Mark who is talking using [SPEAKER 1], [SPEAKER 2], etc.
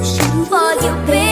[SPEAKER 1] for eu baby.